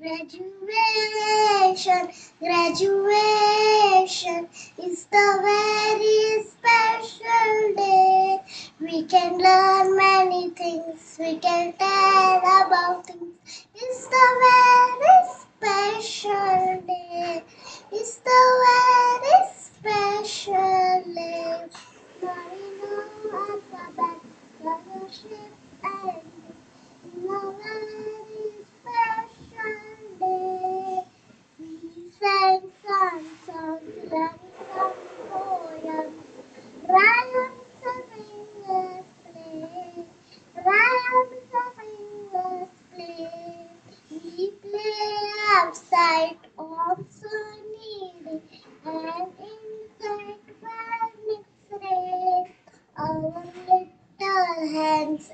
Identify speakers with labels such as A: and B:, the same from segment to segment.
A: Graduation, graduation is the very special day. We can learn many things, we can tell about things. It's the very special day. It's the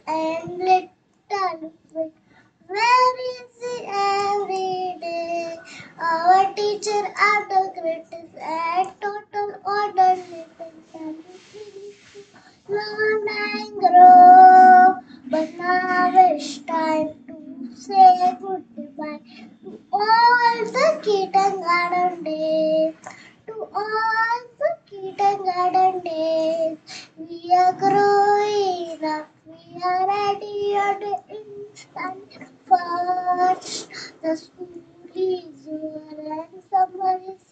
A: And little every day. Our teacher are the greatest and total order long and grow. But now it's time to say goodbye to all the kitten garden days. To all the kitten garden days, we are growing up. We are ready to instant first. The school is over and summer is